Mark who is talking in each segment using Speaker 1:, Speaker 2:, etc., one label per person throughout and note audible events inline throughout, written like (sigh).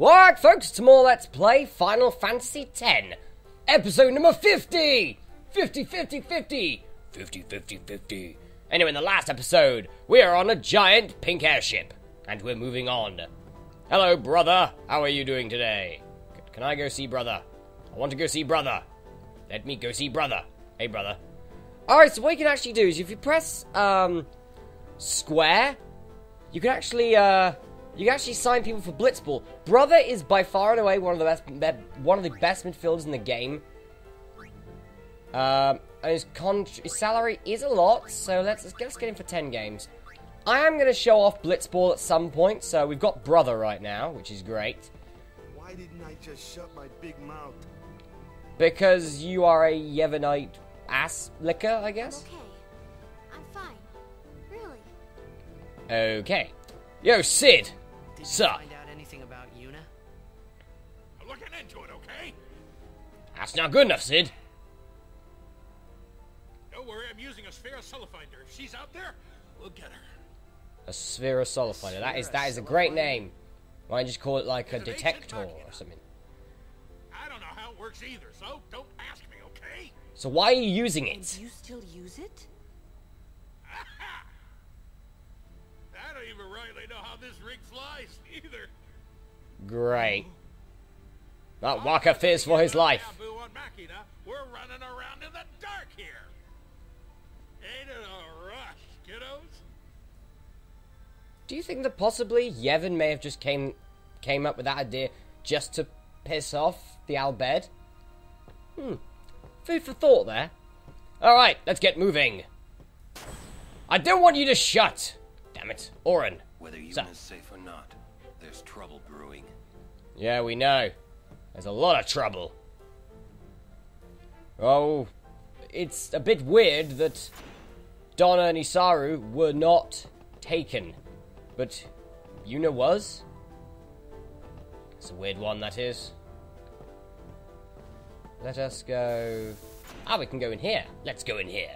Speaker 1: Alright, folks, more Let's Play Final Fantasy X. Episode number 50! 50, 50, 50! 50, 50, 50. Anyway, in the last episode, we are on a giant pink airship, and we're moving on. Hello, brother. How are you doing today? Can I go see brother? I want to go see brother. Let me go see brother. Hey, brother. Alright, so what you can actually do is if you press, um, square, you can actually, uh, you can actually sign people for Blitzball. Brother is by far and away one of the best, one of the best midfielders in the game. Um, and his, con- his salary is a lot, so let's, let's, get, let's get him for 10 games. I am going to show off Blitzball at some point, so we've got Brother right now, which is great.
Speaker 2: Why didn't I just shut my big mouth?
Speaker 1: Because you are a Yevonite ass licker, I guess?
Speaker 3: Okay. I'm fine. Really.
Speaker 1: Okay. Yo, Sid!
Speaker 4: Did you find out anything about Yuna?
Speaker 5: I'm looking into it, okay?
Speaker 1: That's not good enough, Sid.
Speaker 5: Don't worry, I'm using a sphere finder. If she's out there, we'll get her.
Speaker 1: A Sphera Solifinder. That is that is a great name. Why don't you just call it like a
Speaker 5: It's an
Speaker 1: detector or something?
Speaker 5: I don't know how it works either, so don't ask me, okay?
Speaker 1: So why are you using
Speaker 3: And
Speaker 1: it?
Speaker 3: you still use it?
Speaker 5: I don't even rightly know how this rig flies (laughs) either.
Speaker 1: Great. That Wakka fears for his life.
Speaker 5: Bamboo on Machina, we're running around in the dark here. Ain't it a rush, kiddos?
Speaker 1: Do you think that possibly Yevon may have just came came up with that idea just to piss off the Al Bhed? Hmm. Food for thought there. Alright, let's get moving. I don't want you to shut! Damn it. Auron.
Speaker 6: Whether Yuna's safe or not, there's trouble brewing.
Speaker 1: Yeah, we know. There's a lot of trouble. Oh, it's a bit weird that Dona and Isaaru were not taken, but Yuna was. It's a weird one, that is. Let us go. Ah, we can go in here. Let's go in here.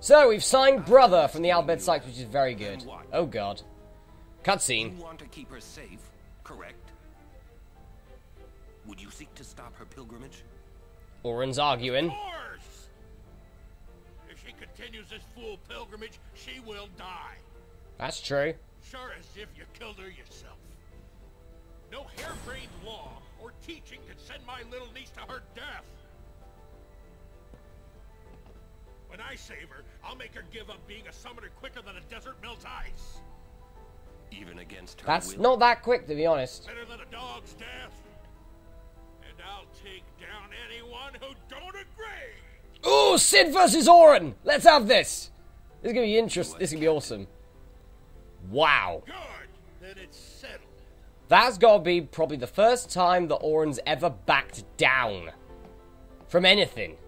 Speaker 1: So, we've signed Brother from the Al Bhed Psyches, which is very good. Oh, God. Cutscene.
Speaker 6: You want to keep her safe, correct? Would you seek to stop her pilgrimage?
Speaker 1: Auron's arguing.
Speaker 5: Of course! If she continues this fool pilgrimage, she will die.
Speaker 1: That's true.
Speaker 5: Sure as if you killed her yourself. No harebrained law or teaching can send my little niece to her death. When I save her, I'll make her give up being a summoner quicker than a desert melts ice.
Speaker 6: Even against her
Speaker 1: That's
Speaker 6: will?
Speaker 1: not that quick, to be honest.
Speaker 5: Better than a dog's death. And I'll take down anyone who don't agree.
Speaker 1: Ooh, Sid versus Auron! Let's have this! This is gonna be interesting. This is gonna be awesome. Wow.
Speaker 5: Good. Then it's settled.
Speaker 1: That's gotta be probably the first time that Auron's ever backed down from anything.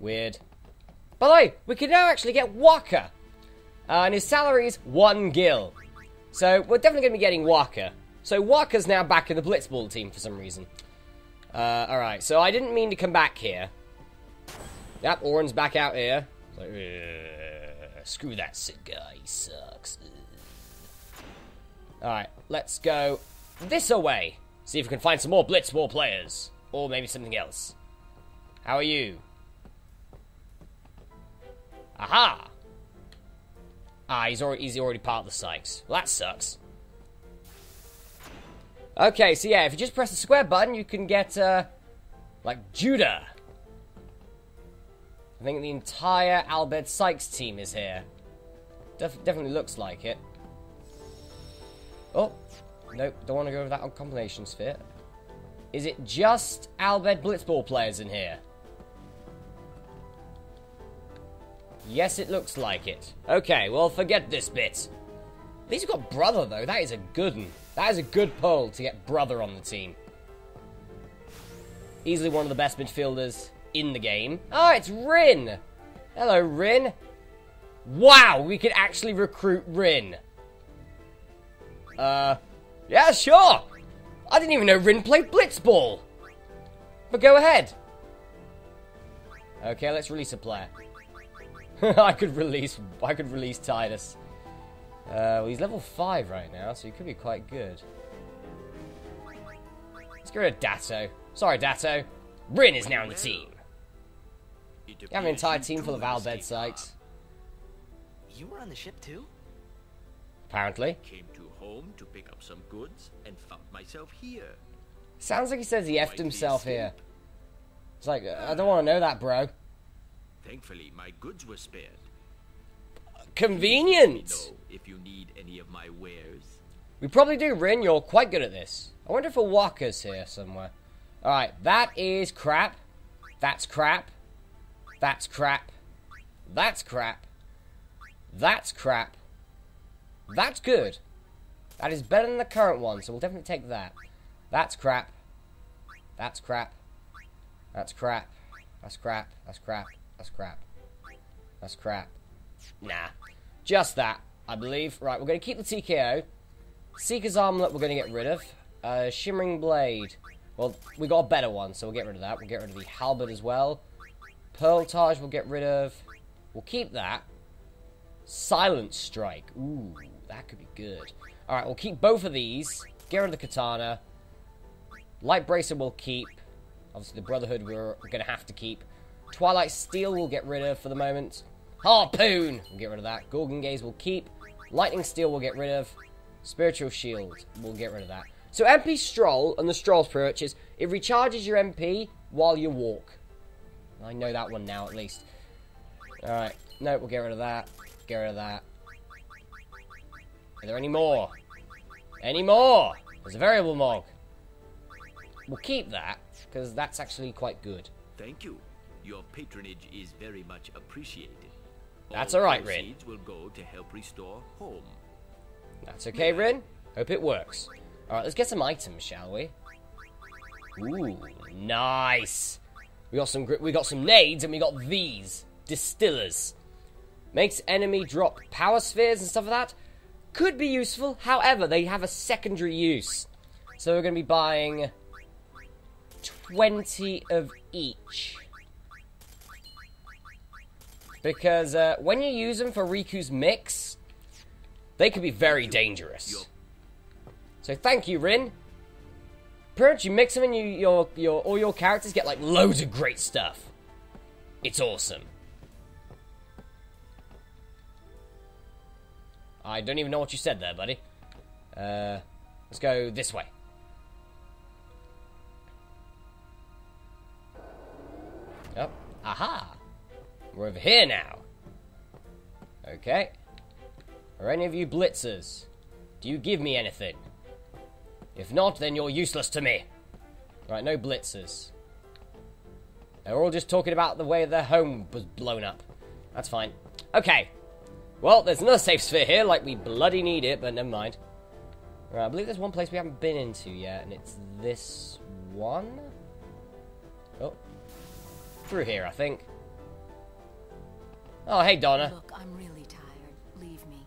Speaker 1: Weird. By the way, we can now actually get Wakka. Uh, and his salary is one gil. So we're definitely going to be getting Wakka. So Wakka's now back in the Blitzball team for some reason. Uh, alright, so I didn't mean to come back here. Yep, Auron's back out here. Like, "Ugh, screw that Sid guy, he sucks. Alright, let's go this away. See if we can find some more Blitzball players. Or maybe something else. How are you? Aha! Ah, he's already, he's already part of the Sykes. Well, that sucks. Okay, so yeah, if you just press the square button, you can get, uh, like, Judah. I think the entire Al Bhed Psyches team is here. Def- definitely looks like it. Oh, nope, don't want to go over that on combination sphere. Is it just Al Bhed Blitzball players in here? Yes, it looks like it. Okay, well, forget this bit. At least we've got Brother, though. That is a good one. That is a good pull to get Brother on the team. Easily one of the best midfielders in the game. Oh, it's Rin! Hello, Rin. Wow, we could actually recruit Rin. Uh, yeah, sure. I didn't even know Rin played Blitzball. But go ahead. Okay, let's release a player. (laughs) I could release I could release Tidus. Uh, well, he's level 5 right now, so he could be quite good. Let's get rid of Datto. Sorry, Datto. Rin is now in the team. You have an entire team full of
Speaker 5: have a
Speaker 1: Al
Speaker 5: escape
Speaker 1: Bed sites,
Speaker 4: You were on the ship too?
Speaker 1: apparently.
Speaker 5: Came to home to pick up some goods and found myself here.
Speaker 1: Sounds like he says he effed himself here. It's like, I don't want to know that, bro.
Speaker 5: Thankfully, my goods were spared.
Speaker 1: Convenient!
Speaker 5: know if you need any of my wares.
Speaker 1: We probably do, Rin. You're quite good at this. I wonder if a walker's here somewhere. Alright, that is crap. That's crap. That's crap. That's crap. That's crap. That's good. That is better than the current one, so we'll definitely take that. That's crap. That's crap. That's crap. That's crap. That's crap. That's crap. That's crap. That's crap. Nah. Just that, I believe. Right, we're going to keep the TKO. Seeker's Armlet we're going to get rid of. Uh, Shimmering Blade. Well, we got a better one, so we'll get rid of that. We'll get rid of the Halberd as well. Pearl Taj we'll get rid of. We'll keep that. Silent Strike. Ooh, that could be good. Alright, we'll keep both of these. Get rid of the Katana. Light Bracer we'll keep. Obviously, the Brotherhood we're going to have to keep. Twilight Steel we'll get rid of for the moment. Harpoon! We'll get rid of that. Gorgon Gaze we'll keep. Lightning Steel we'll get rid of. Spiritual Shield we'll get rid of that. So MP Stroll and the Stroll's Perch is it recharges your MP while you walk. I know that one now at least. Alright. No, we'll get rid of that. Get rid of that. Are there any more? Any more? There's a variable mog. We'll keep that, because that's actually quite good.
Speaker 5: Thank you. Your patronage is very much appreciated.
Speaker 1: That's
Speaker 5: All
Speaker 1: all right, Rin.
Speaker 5: will go to help restore home.
Speaker 1: That's okay, Rin. Hope it works. Alright, let's get some items, shall we? Ooh, nice. We got some we got some nades and we got these distillers. Makes enemy drop power spheres and stuff like that. Could be useful. However, they have a secondary use. So we're going to be buying 20 of each. Because uh, when you use them for Rikku's mix, they could be very dangerous. So thank you, Rin. Pretty much you mix them and you, your, your, all your characters get like loads of great stuff. It's awesome. I don't even know what you said there, buddy. Uh, let's go this way. Yep. Aha! We're over here now. Okay. Are any of you blitzers? Do you give me anything? If not, then you're useless to me. Right, no blitzers. They're all just talking about the way their home was blown up. That's fine. Okay. Well, there's another safe sphere here, like we bloody need it, but never mind. Right, I believe there's one place we haven't been into yet, and it's this one? Oh. Through here, I think. Oh, hey, Dona.
Speaker 7: Look, I'm really tired. Leave me.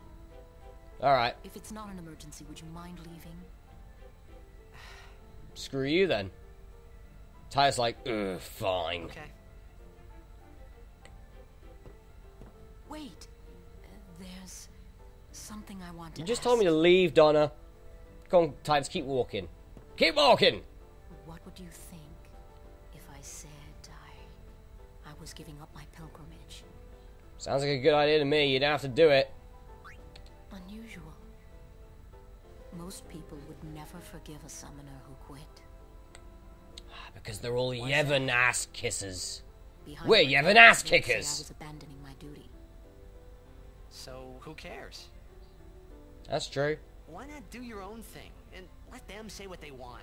Speaker 1: Alright,
Speaker 7: If it's not an emergency, would you mind leaving? (sighs)
Speaker 1: screw you then. Tyre's like, ugh, fine.
Speaker 4: Okay.
Speaker 7: Wait. Uh, there's something I want to
Speaker 1: You just
Speaker 7: ask.
Speaker 1: told me to leave, Dona. Come on, Tidus, keep walking. Keep walking!
Speaker 7: What would you think if I said I... I was giving up my pilgrimage?
Speaker 1: Sounds like a good idea to me. You don't have to do it.
Speaker 7: Unusual. Most people would never forgive a summoner who quit.
Speaker 1: Because they're all Yevon ass kissers.
Speaker 7: Behind
Speaker 1: We're
Speaker 7: my
Speaker 1: Yevon ass kickers.
Speaker 7: I was abandoning my duty.
Speaker 4: So who cares?
Speaker 1: That's true.
Speaker 4: Why not do your own thing and let them say what they want?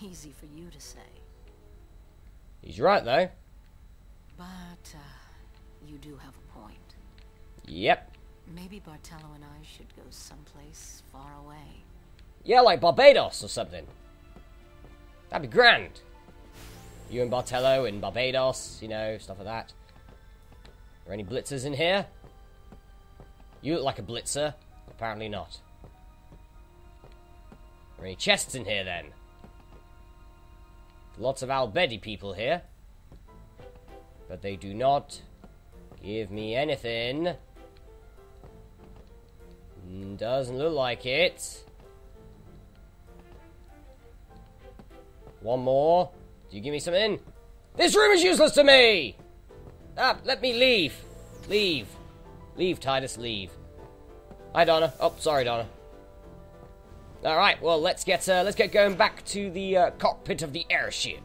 Speaker 7: Easy for you to say.
Speaker 1: He's right, though.
Speaker 7: But, uh, you do have a point.
Speaker 1: Yep.
Speaker 7: Maybe Barthello and I should go someplace far away.
Speaker 1: Yeah, like Barbados or something. That'd be grand. You and Barthello in Barbados, you know, stuff like that. Are any blitzers in here? You look like a blitzer. Apparently not. Are any chests in here then? Lots of Albedi people here. But they do not give me anything. Doesn't look like it. One more. Do you give me something? This room is useless to me! Ah, let me leave. Leave. Leave, Tidus, leave. Hi, Dona. Oh, sorry, Dona. All right, well, let's get uh, let's get going back to the uh, cockpit of the airship.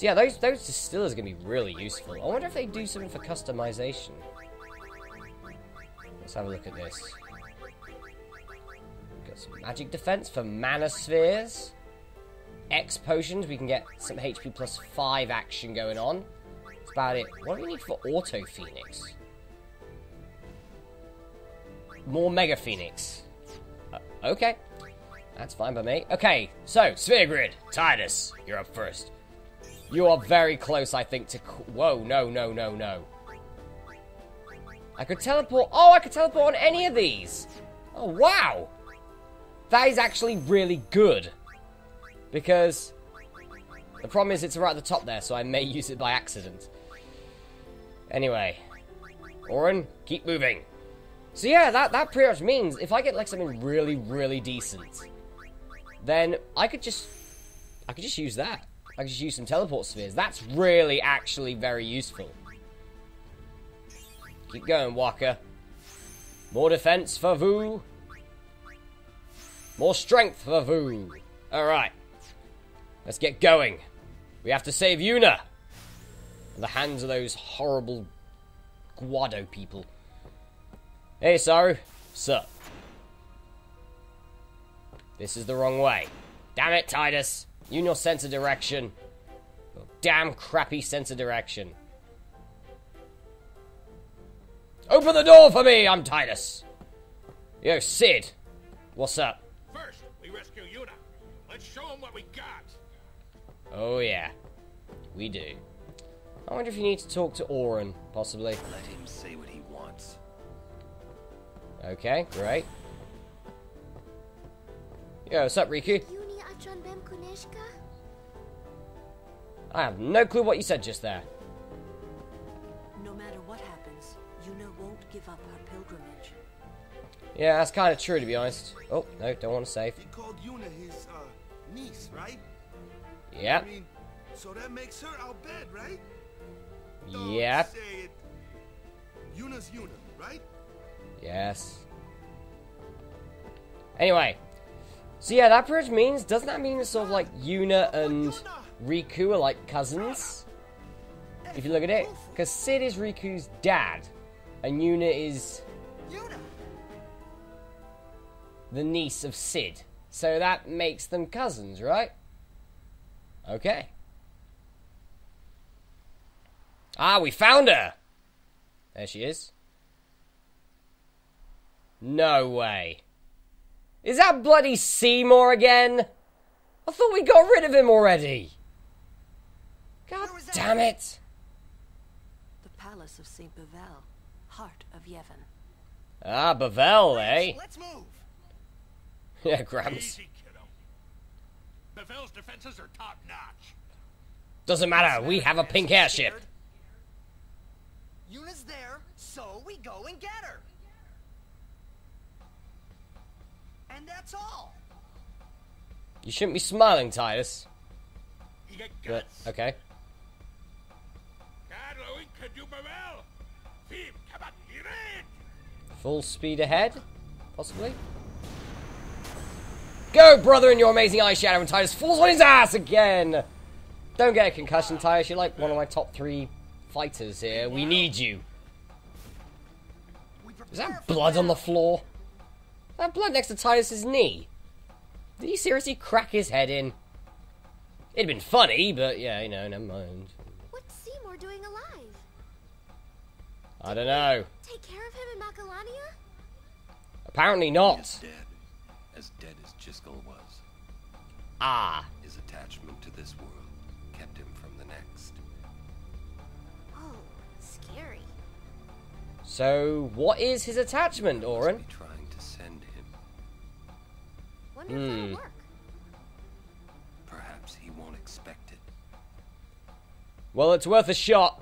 Speaker 1: So yeah, those those distillers are gonna be really useful. I wonder if they do something for customization. Let's have a look at this. Got some magic defense for mana spheres. X potions, we can get some HP plus five action going on. That's about it. What do we need for auto phoenix? More Mega Phoenix. Uh, okay. That's fine by me. Okay, so, Sphere Grid. Tidus, you're up first. You are very close, I think, to... Whoa, no, no, no, no. I could teleport... Oh, I could teleport on any of these. Oh, wow. That is actually really good. Because... The problem is it's right at the top there, so I may (laughs) use it by accident. Anyway. Auron, keep moving. So yeah, that, that pretty much means if I get like something really, really decent, then I could just I could just use that. I could just use some teleport spheres. That's really actually very useful. Keep going, Wakka. More defense for Vu. More strength for Vu. Alright. Let's get going. We have to save Yuna. From the hands of those horrible Guado people. Hey, Saru. Sup? This is the wrong way. Damn it, Tidus. You and your sense of direction. Your damn crappy sense of direction. Open the door for me, I'm Tidus. Yo, Sid. What's up?
Speaker 5: First, we rescue Yuna. Let's show him what we got.
Speaker 1: Oh, yeah. We do. I wonder if you need to talk to Auron, possibly.
Speaker 6: Let him say what he wants.
Speaker 1: Okay, great. Yo, what's up, Rikku?
Speaker 3: Yuni Achon Bem Kuneshka?
Speaker 1: I have no clue what you said just there.
Speaker 7: No matter what happens, Yuna won't give up her pilgrimage.
Speaker 1: Yeah, that's kind of true, to be honest. Oh, no, don't want to save.
Speaker 2: He called Yuna his, uh, niece, right?
Speaker 1: Yep.
Speaker 2: I mean, so that makes her our bed, right? Don't
Speaker 1: Yep.
Speaker 2: Say it. Yuna's Yuna, right?
Speaker 1: Yes. Anyway, so yeah, that pretty much means, doesn't that mean it's sort of like Yuna and Rikku are like cousins? If you look at it, because Sid is Rikku's dad, and Yuna is the niece of Sid. So that makes them cousins, right? Okay. Ah, we found her! There she is. No way. Is that bloody Seymour again? I thought we got rid of him already. God
Speaker 4: Where that?
Speaker 1: damn it.
Speaker 7: The palace of Saint Bevelle, heart of Yevon.
Speaker 1: Ah, Bevelle, eh?
Speaker 4: Let's move! (laughs)
Speaker 1: Yeah, Gramps.
Speaker 5: Easy, kiddo. Bevelle's defenses are top notch.
Speaker 1: Doesn't matter, we have a pink airship.
Speaker 4: Yuna's there, so we go and get her. And that's all.
Speaker 1: You shouldn't be smiling, Tidus.
Speaker 5: You get
Speaker 1: But, okay.
Speaker 5: Carlo, could you Bevel? Fim, come on, get it!
Speaker 1: Full speed ahead, possibly. Go, brother, in your amazing eyeshadow, and Tidus falls on his ass again. Don't get a concussion, Tidus. You're like one of my top three fighters here. We need you. Is that blood on the floor? That blood next to Tidus's knee. Did he seriously crack his head in? It'd been funny, but yeah, you know, never mind.
Speaker 3: What's Seymour doing alive?
Speaker 1: I don't know.
Speaker 3: Take care of him in Macalania?
Speaker 1: Apparently
Speaker 6: He
Speaker 1: not.
Speaker 6: is dead. As dead as Jyscal was.
Speaker 1: Ah.
Speaker 6: His attachment to this world kept him from the next.
Speaker 3: Oh, scary.
Speaker 1: So, what is his attachment,
Speaker 6: Must
Speaker 1: Auron?
Speaker 6: be
Speaker 3: Wonder if
Speaker 1: Hmm.
Speaker 3: that'll work.
Speaker 6: Perhaps he won't expect it.
Speaker 1: Well, it's worth a shot.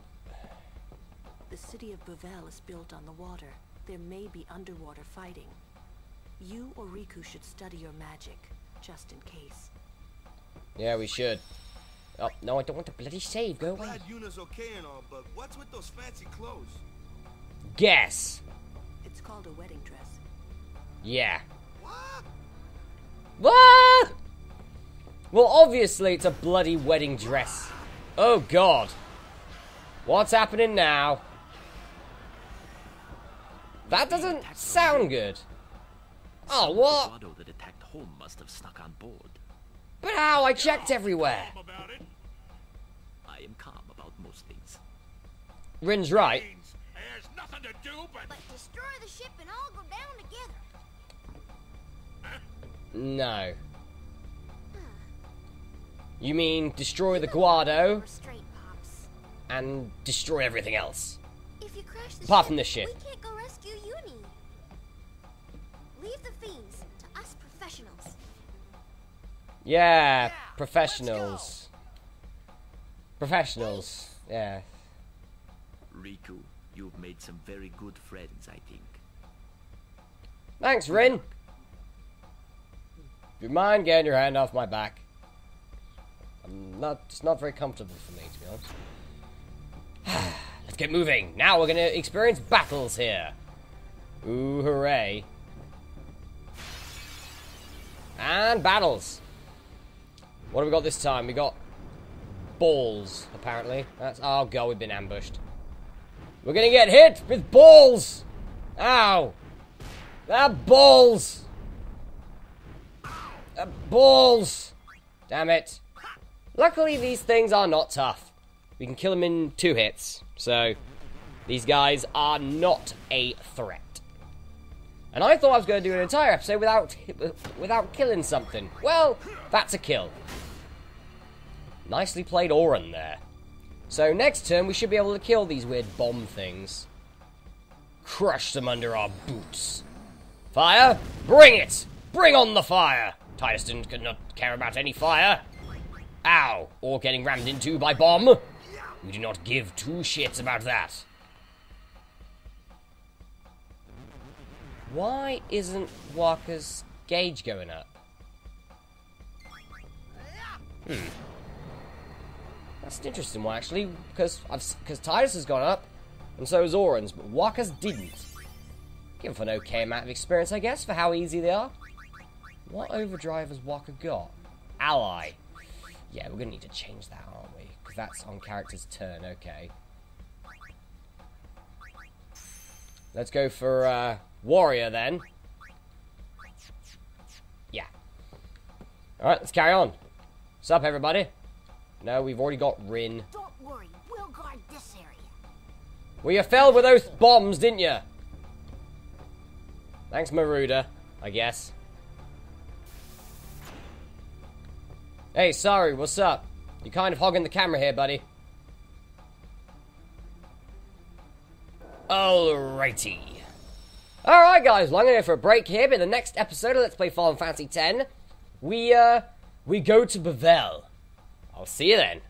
Speaker 7: The city of Bevelle is built on the water.
Speaker 8: there may be underwater fighting. You or Rikku should study your magic, just in case.
Speaker 1: Yeah, we should. Oh, no, I don't want to bloody save. Go away.
Speaker 2: Glad Yuna's okay and all, but what's with those fancy clothes?
Speaker 1: Guess.
Speaker 8: It's called a wedding dress.
Speaker 1: Yeah.
Speaker 2: What?
Speaker 1: What? Well, obviously it's a bloody wedding dress. Oh, God. What's happening now? That doesn't sound good. Oh, what?
Speaker 9: Guado that attacked home must have snuck on board.
Speaker 1: But how? I checked everywhere.
Speaker 5: Calm about it.
Speaker 9: I am calm about most things.
Speaker 1: Rin's right.
Speaker 5: Means nothing to do but
Speaker 3: But destroy the ship and all go down together.
Speaker 1: No. You mean destroy the Guado
Speaker 3: Or straight pops.
Speaker 1: and destroy everything else?
Speaker 3: If you crash the
Speaker 1: Apart
Speaker 3: ship,
Speaker 1: from the ship.
Speaker 3: we can't go rescue Uni. Leave the fiends to us professionals.
Speaker 1: Yeah, professionals. Professionals. Yeah.
Speaker 9: Rikku, you've made some very good friends, I think.
Speaker 1: Thanks, Rin. Do you mind getting your hand off my back? I'm not. It's not very comfortable for me, to be honest. (sighs) Let's get moving. Now we're gonna experience battles here. Ooh, hooray! And battles. What have we got this time? We got balls, apparently. That's oh god, we've been ambushed. We're gonna get hit with balls. Ow! They're balls. They're balls. Damn it. Luckily, these things are not tough. We can kill them in two hits. So, these guys are not a threat. And I thought I was going to do an entire episode without without killing something. Well, that's a kill. Nicely played Auron there. So next turn we should be able to kill these weird bomb things. Crush them under our boots. Fire! Bring it! Bring on the fire! Didn't could not care about any fire. Ow! Or getting rammed into by bomb. We do not give two shits about that. Why isn't Wakka's gauge going up? Hmm. That's an interesting one, actually, because I've because Tidus has gone up, and so has Auron's, but Wakka's didn't. Give for an okay amount of experience, I guess, for how easy they are. What overdrive has Wakka got? Ally. Yeah, we're gonna need to change that, aren't we? Because that's on character's turn. Okay. Let's go for uh, warrior then. Yeah. All right, let's carry on. What's up, everybody? No, we've already got Rin.
Speaker 3: Don't worry, we'll guard this area.
Speaker 1: Well, you fell with those bombs, didn't you? Thanks, Maroda, I guess. Hey, sorry, what's up? You're kind of hogging the camera here, buddy. Alrighty. Alright, guys, well, I'm to go for a break here, but in the next episode of Let's Play Final Fantasy X, we, uh, we go to Bevelle. I'll see you then.